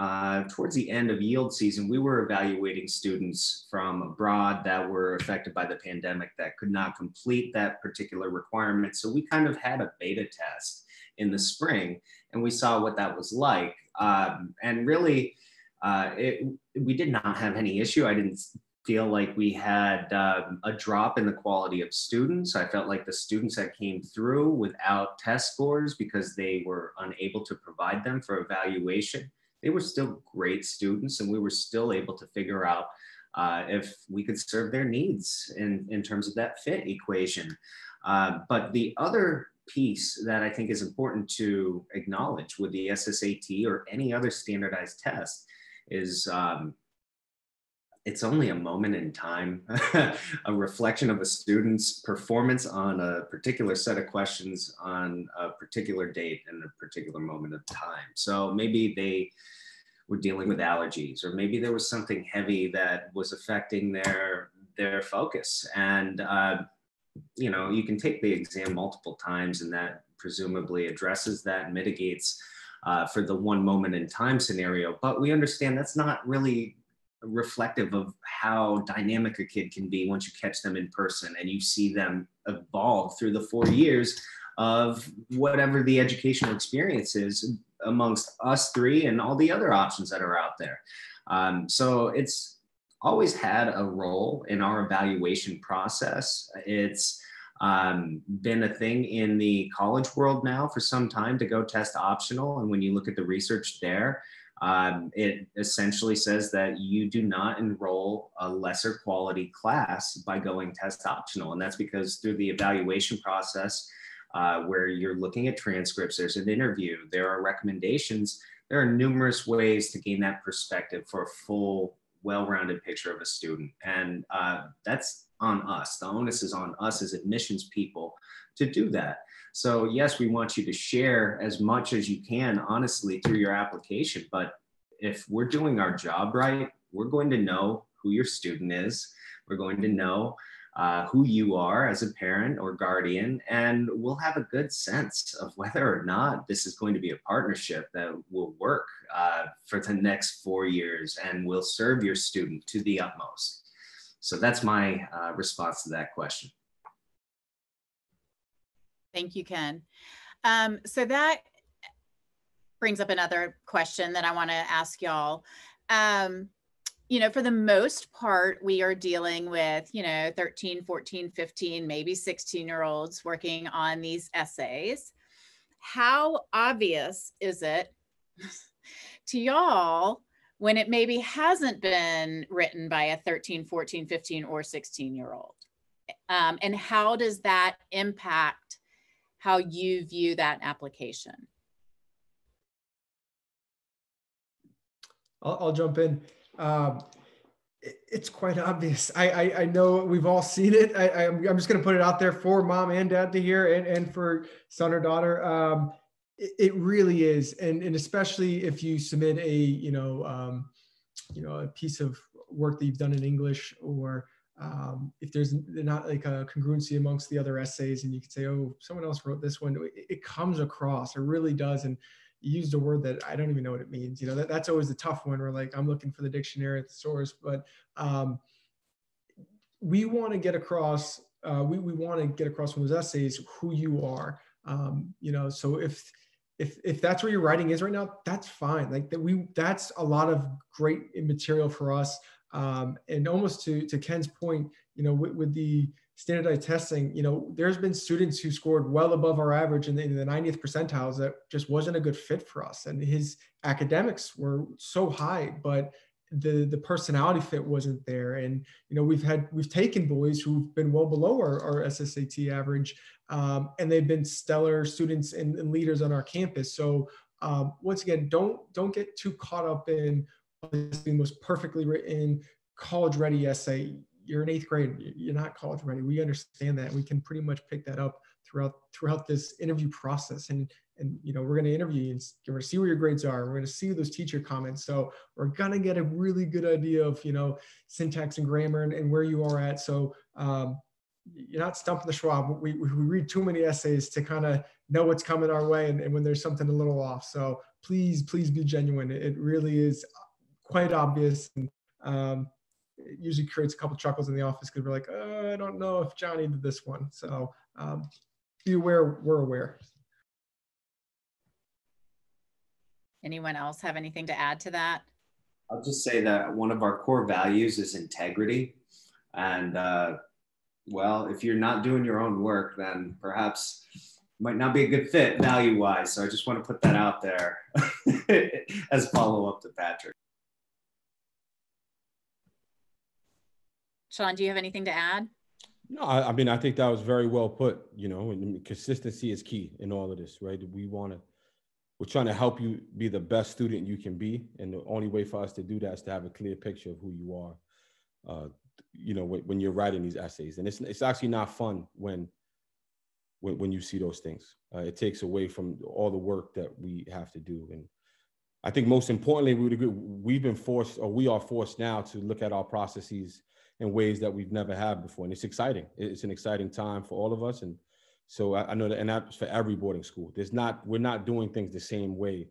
uh, towards the end of yield season, we were evaluating students from abroad that were affected by the pandemic that could not complete that particular requirement. So we kind of had a beta test in the spring and we saw what that was like. Um, and really, uh, it, we did not have any issue. I didn't feel like we had um, a drop in the quality of students. I felt like the students that came through without test scores because they were unable to provide them for evaluation, they were still great students and we were still able to figure out uh, if we could serve their needs in, in terms of that fit equation. Uh, but the other piece that I think is important to acknowledge with the SSAT or any other standardized test is um, it's only a moment in time, a reflection of a student's performance on a particular set of questions on a particular date and a particular moment of time. So maybe they were dealing with allergies, or maybe there was something heavy that was affecting their their focus. And uh, you know, you can take the exam multiple times, and that presumably addresses that, mitigates uh, for the one moment in time scenario. But we understand that's not really reflective of how dynamic a kid can be once you catch them in person and you see them evolve through the four years of whatever the educational experience is amongst us three and all the other options that are out there. Um, so it's always had a role in our evaluation process. It's um, been a thing in the college world now for some time to go test optional. And when you look at the research there, um, it essentially says that you do not enroll a lesser quality class by going test optional. And that's because through the evaluation process, uh, where you're looking at transcripts, there's an interview, there are recommendations, there are numerous ways to gain that perspective for a full, well rounded picture of a student. And uh, that's on us. The onus is on us as admissions people to do that. So yes, we want you to share as much as you can, honestly, through your application. But if we're doing our job right, we're going to know who your student is. We're going to know uh, who you are as a parent or guardian, and we'll have a good sense of whether or not this is going to be a partnership that will work uh, for the next four years and will serve your student to the utmost. So that's my uh, response to that question. Thank you, Ken. Um, so that brings up another question that I want to ask y'all. Um, you know, for the most part, we are dealing with, you know, 13, 14, 15, maybe 16 year olds working on these essays. How obvious is it to y'all when it maybe hasn't been written by a 13, 14, 15, or 16 year old? Um, and how does that impact how you view that application? I'll, I'll jump in. Um, it, it's quite obvious. I, I, I know we've all seen it. I, am just going to put it out there for mom and dad to hear, and, and for son or daughter. Um, it, it, really is, and and especially if you submit a you know um, you know a piece of work that you've done in English or um, if there's not like a congruency amongst the other essays and you can say oh someone else wrote this one it, it comes across it really does and used a word that I don't even know what it means. You know, that, that's always the tough one where like I'm looking for the dictionary at the source, but um, we want to get across, uh, we, we want to get across from those essays who you are. Um, you know, so if, if, if that's where your writing is right now, that's fine. Like that we, that's a lot of great material for us. Um, and almost to, to Ken's point, you know, with, with the, standardized testing, you know, there's been students who scored well above our average in the, in the 90th percentiles that just wasn't a good fit for us. And his academics were so high, but the the personality fit wasn't there. And you know, we've had we've taken boys who've been well below our, our SSAT average, um, and they've been stellar students and, and leaders on our campus. So um, once again, don't don't get too caught up in the most perfectly written college ready essay. You're in eighth grade. You're not college ready. We understand that. We can pretty much pick that up throughout throughout this interview process. And and you know we're going to interview you and we're to see where your grades are. We're going to see those teacher comments. So we're going to get a really good idea of you know syntax and grammar and, and where you are at. So um, you're not stumping the schwab. We, we read too many essays to kind of know what's coming our way and, and, when there's something a little off. So please please be genuine. It really is quite obvious and um, it usually creates a couple chuckles in the office because we're like, oh, I don't know if Johnny did this one. So um, be aware, we're aware. Anyone else have anything to add to that? I'll just say that one of our core values is integrity. And uh, well, if you're not doing your own work, then perhaps might not be a good fit value wise. So I just want to put that out there as follow up to Patrick. Sean, do you have anything to add? No, I, I mean, I think that was very well put. You know, consistency is key in all of this, right? We want to, we're trying to help you be the best student you can be. And the only way for us to do that is to have a clear picture of who you are, uh, you know, when, when, you're writing these essays. And it's, it's actually not fun when, when, when you see those things. Uh, it takes away from all the work that we have to do. And I think most importantly, we would agree, we've been forced, or we are forced now to look at our processes in ways that we've never had before. And it's exciting. It's an exciting time for all of us. And so I, I know that, and that's for every boarding school. There's not, we're not doing things the same way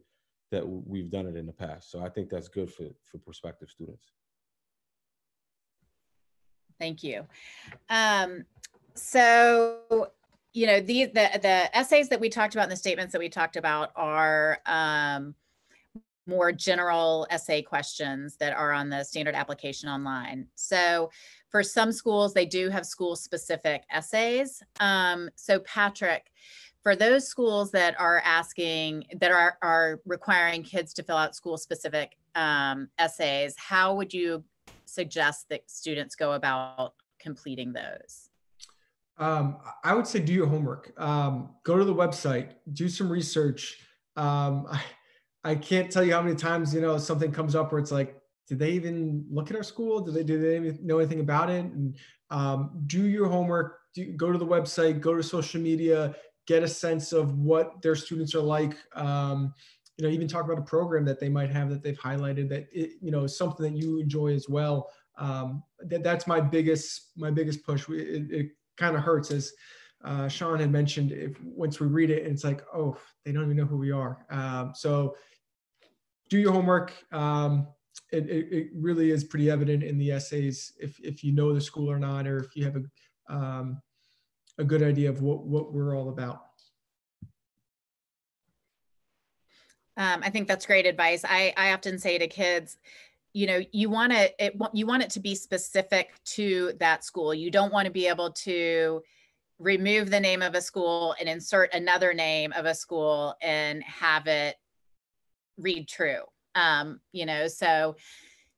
that we've done it in the past. So I think that's good for, for prospective students. Thank you. Um, so, you know, the, the, the essays that we talked about and the statements that we talked about are, um, more general essay questions that are on the standard application online. So for some schools, they do have school specific essays. Um, so Patrick, for those schools that are asking, that are, are requiring kids to fill out school specific um, essays, how would you suggest that students go about completing those? Um, I would say do your homework. Um, go to the website, do some research. Um, I can't tell you how many times you know something comes up where it's like, did they even look at our school? Do they do they know anything about it? And um, do your homework. Do, go to the website. Go to social media. Get a sense of what their students are like. Um, you know, even talk about a program that they might have that they've highlighted that it, you know something that you enjoy as well. Um, that that's my biggest my biggest push. It, it kind of hurts as uh, Sean had mentioned. If once we read it, and it's like, oh, they don't even know who we are. Um, so do your homework. Um, it, it, it, really is pretty evident in the essays if, if you know the school or not, or if you have a, um, a good idea of what, what we're all about. Um, I think that's great advice. I, I often say to kids, you know, you want to it you want it to be specific to that school. You don't want to be able to remove the name of a school and insert another name of a school and have it read true. Um, you know, so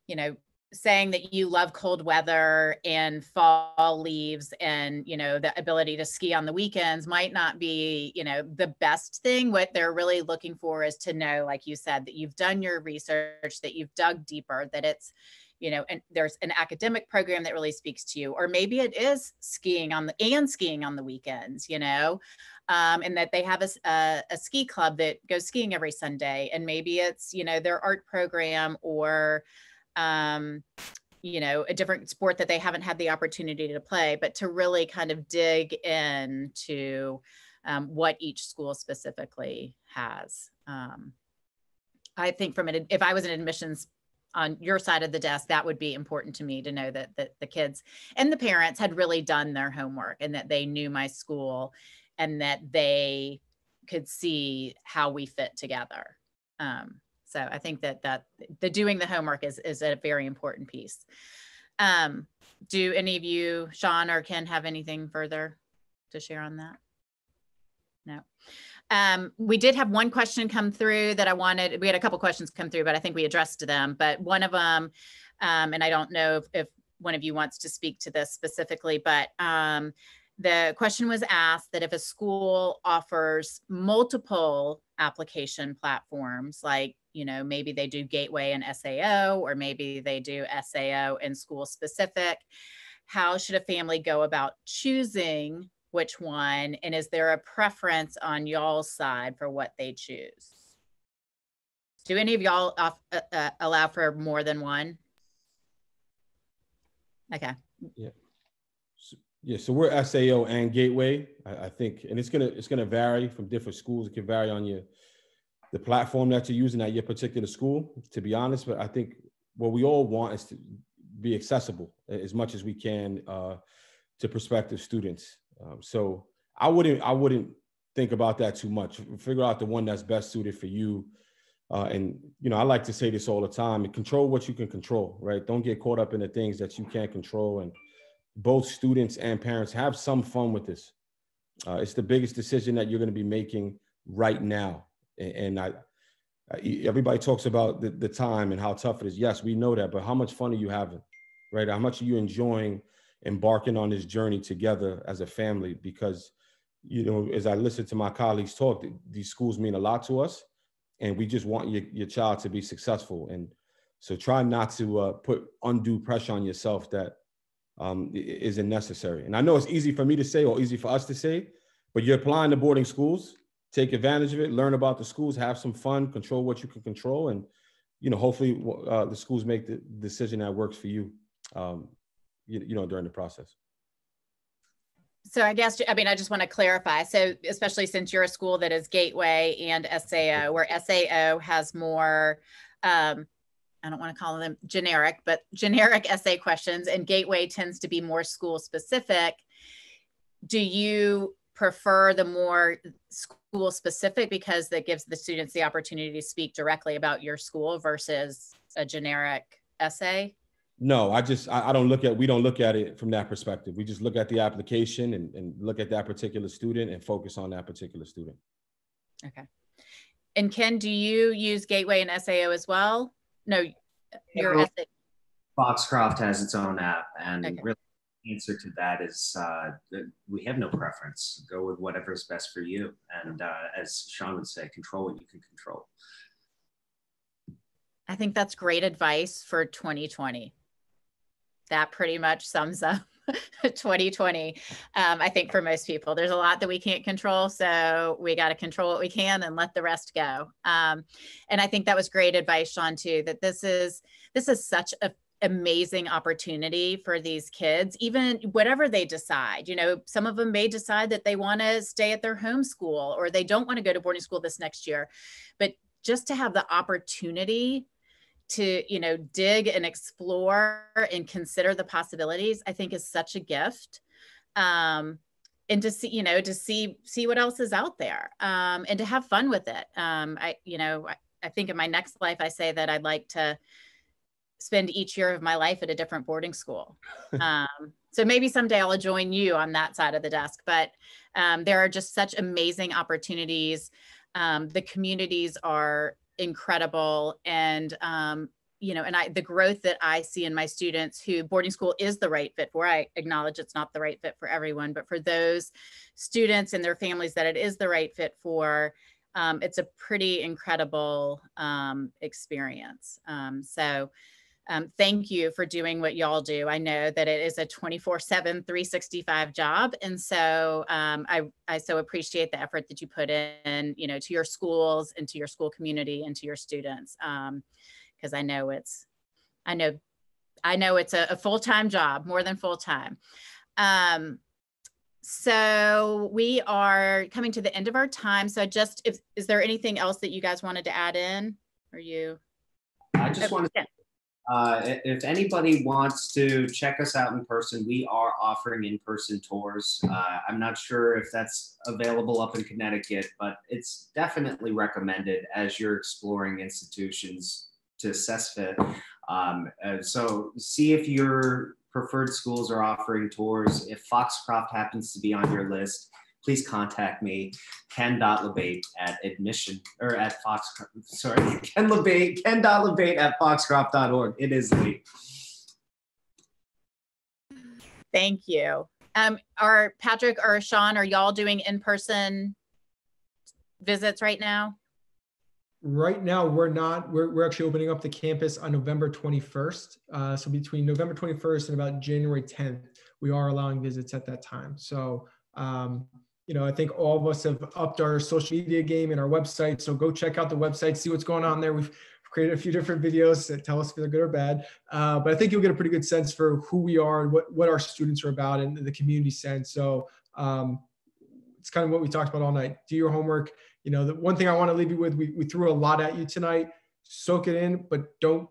you know, saying that you love cold weather and fall leaves and you know the ability to ski on the weekends might not be you know the best thing what they're really looking for is to know like you said that you've done your research that you've dug deeper that it's you know and there's an academic program that really speaks to you or maybe it is skiing on the and skiing on the weekends you know um, and that they have a, a, a ski club that goes skiing every sunday and maybe it's you know their art program or um, you know, a different sport that they haven't had the opportunity to play, but to really kind of dig into um, what each school specifically has. Um, I think from it, if I was an admissions on your side of the desk, that would be important to me to know that, that the kids and the parents had really done their homework and that they knew my school and that they could see how we fit together. Um, so I think that that the doing the homework is is a very important piece. Um, do any of you, Sean or Ken, have anything further to share on that? No. Um, we did have one question come through that I wanted. We had a couple questions come through, but I think we addressed them. But one of them, um, and I don't know if, if, one of you wants to speak to this specifically, but um, the question was asked that if a school offers multiple application platforms like you know, maybe they do gateway and SAO, or maybe they do SAO and school specific. How should a family go about choosing which one? And is there a preference on y'all's side for what they choose? Do any of y'all off, uh, uh, allow for more than one? Okay. Yeah. So, yeah. So we're SAO and Gateway. I, I think, and it's gonna it's gonna vary from different schools. It can vary on your the platform that you're using at your particular school, to be honest. But I think what we all want is to be accessible as much as we can uh, to prospective students. Um, so I wouldn't I wouldn't think about that too much. Figure out the one that's best suited for you. Uh, and you know, I like to say this all the time: control what you can control. Right? Don't get caught up in the things that you can't control. And both students and parents have some fun with this. Uh, it's the biggest decision that you're going to be making right now and I, everybody talks about the, the time and how tough it is. Yes, we know that, but how much fun are you having, right? How much are you enjoying embarking on this journey together as a family? Because, you know, as I listen to my colleagues talk, these schools mean a lot to us, and we just want your, your child to be successful. And so try not to uh, put undue pressure on yourself that um, isn't necessary. And I know it's easy for me to say or easy for us to say, but you're applying to boarding schools take advantage of it, learn about the schools, have some fun, control what you can control, and you know, hopefully, uh, the schools make the decision that works for you, um, you, you know, during the process. So I guess I mean I just want to clarify. So especially since you're a school that is Gateway and SAO, where SAO has more, um, I don't want to call them generic, but generic essay questions, and Gateway tends to be more school specific. Do you prefer the more school specific because that gives the students the opportunity to speak directly about your school versus a generic essay? No, I just I, I, don't look at we don't look at it from that perspective. We just look at the application and, and look at that particular student and focus on that particular student. Okay. And Ken, do you use Gateway and SAO as well? No, your essay. Foxcroft has its own app and okay. really answer to that is uh, we have no preference. Go with whatever is best for you. And uh, as Sean would say, control what you can control. I think that's great advice for 2020. That pretty much sums up 2020. Um, I think for most people, there's a lot that we can't control. So we got to control what we can and let the rest go. Um, and I think that was great advice, Sean, too, that this is, this is such a amazing opportunity for these kids even whatever they decide you know some of them may decide that they want to stay at their home school or they don't want to go to boarding school this next year but just to have the opportunity to you know dig and explore and consider the possibilities i think is such a gift um and to see you know to see see what else is out there um and to have fun with it um i you know I think in my next life, I say that I'd like to spend each year of my life at a different boarding school. um, so maybe someday I'll join you on that side of the desk. But um, there are just such amazing opportunities. Um, the communities are incredible, and um, you know, and I the growth that I see in my students who boarding school is the right fit for. I acknowledge it's not the right fit for everyone, but for those students and their families that it is the right fit for. Um, it's a pretty incredible um, experience. Um, so, um, thank you for doing what y'all do. I know that it is a 24 7, 365 job. And so um, I, I so appreciate the effort that you put in, you know, to your schools and to your school community and to your students. Because um, I know it's, I know, I know it's a, a full-time job, more than full-time. Um, so we are coming to the end of our time. So just, if, is there anything else that you guys wanted to add in? Are you? I just okay. want to uh, if anybody wants to check us out in person, we are offering in-person tours. Uh, I'm not sure if that's available up in Connecticut, but it's definitely recommended as you're exploring institutions to assess fit. Um, so see if your preferred schools are offering tours. If Foxcroft happens to be on your list, please contact me, ken.labate at admission or at Fox, sorry, Ken Labate, ken.labate at foxcroft.org. It is late. Thank you. Um, are Patrick or Sean, are y'all doing in-person visits right now? Right now, we're not. We're, we're actually opening up the campus on November 21st. Uh, so between November 21st and about January 10th, we are allowing visits at that time. So um, you know, I think all of us have upped our social media game and our website. So go check out the website, see what's going on there. We've created a few different videos that tell us if they're good or bad. Uh, but I think you'll get a pretty good sense for who we are and what, what our students are about and the community sense. So um, it's kind of what we talked about all night. Do your homework. You know, the one thing I want to leave you with, we, we threw a lot at you tonight. Soak it in, but don't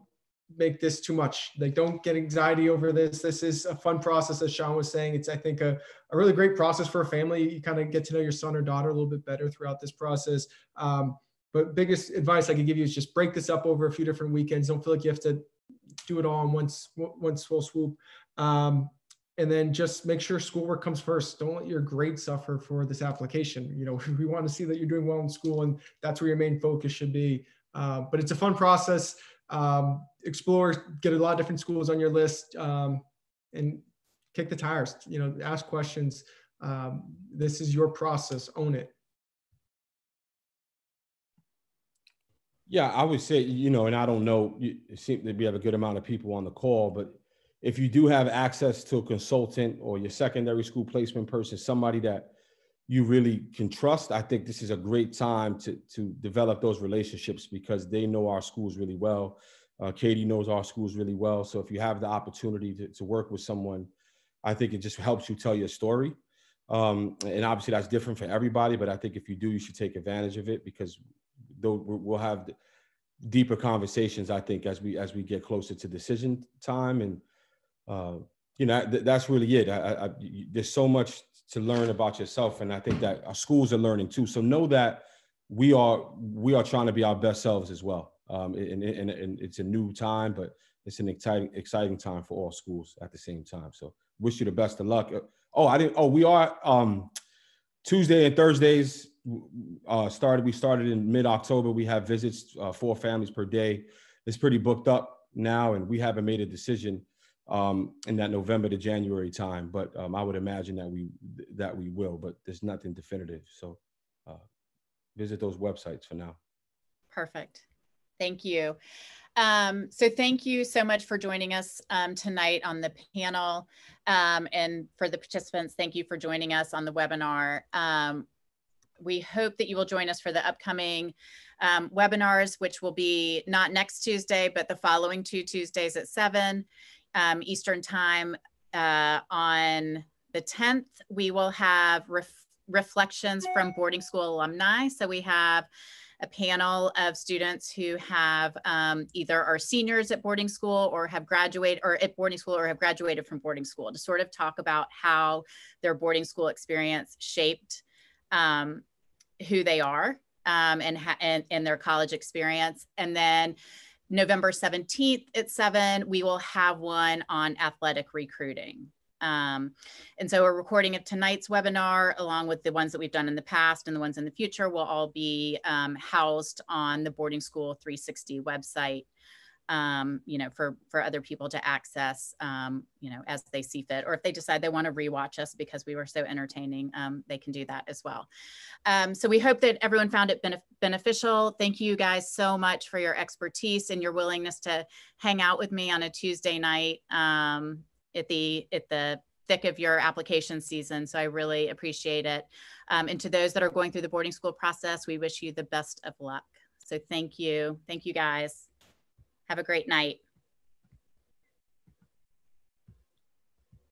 make this too much. Like, don't get anxiety over this. This is a fun process, as Sean was saying. It's, I think, a, a really great process for a family. You kind of get to know your son or daughter a little bit better throughout this process. Um, but biggest advice I could give you is just break this up over a few different weekends. Don't feel like you have to do it all in one, one full swoop. Um, and then just make sure schoolwork comes first. Don't let your grades suffer for this application. You know, we want to see that you're doing well in school, and that's where your main focus should be. Uh, but it's a fun process um, explore, get a lot of different schools on your list, um, and kick the tires. You know, ask questions. Um, this is your process. Own it. Yeah, I would say, you know, and I don't know, it seems that we have a good amount of people on the call, but if you do have access to a consultant or your secondary school placement person, somebody that you really can trust, I think this is a great time to, to develop those relationships because they know our schools really well. Uh, Katie knows our schools really well. So if you have the opportunity to, to work with someone, I think it just helps you tell your story. Um, and obviously that's different for everybody, but I think if you do, you should take advantage of it because we'll have deeper conversations. I think as we as we get closer to decision time, and uh, you know th- that's really it. I, I, there's so much to learn about yourself and i think that our schools are learning too so know that we are we are trying to be our best selves as well um, and, and, and it's a new time but it's an exciting exciting time for all schools at the same time so wish you the best of luck oh i didn't oh we are um, tuesday and thursdays uh, started we started in mid-october we have visits uh, four families per day it's pretty booked up now and we haven't made a decision um, in that November to January time. But um, I would imagine that we that we will, but there's nothing definitive. So uh, visit those websites for now. Perfect. Thank you. Um, so thank you so much for joining us um, tonight on the panel. Um, and for the participants, thank you for joining us on the webinar. Um, we hope that you will join us for the upcoming um, webinars, which will be not next Tuesday, but the following two Tuesdays at seven um, Eastern time uh, on the 10th. We will have ref reflections from boarding school alumni. So we have a panel of students who have um, either are seniors at boarding school or have graduated or at boarding school or have graduated from boarding school to sort of talk about how their boarding school experience shaped um, who they are um, and, and, and their college experience. And then November 17th at 7, we will have one on athletic recruiting. Um, and so we're recording of tonight's webinar along with the ones that we've done in the past and the ones in the future will all be um, housed on the Boarding School 360 website um, you know, for for other people to access, um, you know, as they see fit, or if they decide they want to rewatch us because we were so entertaining, um, they can do that as well. Um, so we hope that everyone found it benef- beneficial. Thank you guys so much for your expertise and your willingness to hang out with me on a Tuesday night at the at the thick of your application season. So I really appreciate it. Um, and to those that are going through the boarding school process, we wish you the best of luck. So thank you. Thank you guys. Have a great night.